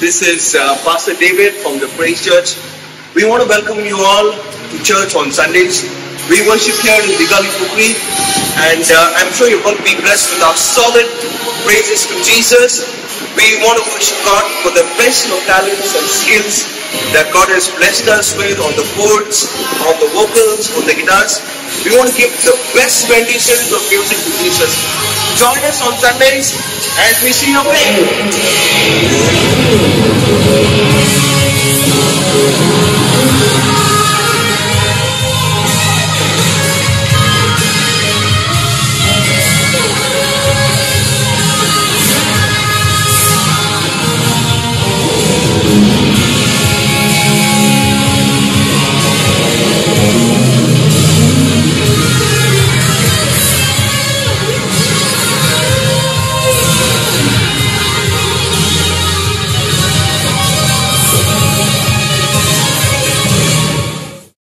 This is uh, Pastor David from the Praise Church. We want to welcome you all to church on Sundays. We worship here in Digali Pukri, and uh, I'm sure you're going to be blessed with our solid praises to Jesus. We want to worship God for the best of talents and skills that God has blessed us with on the chords, on the vocals, on the guitars. We want to give the best renditions of music to Jesus. Join us on Sundays as we see your way.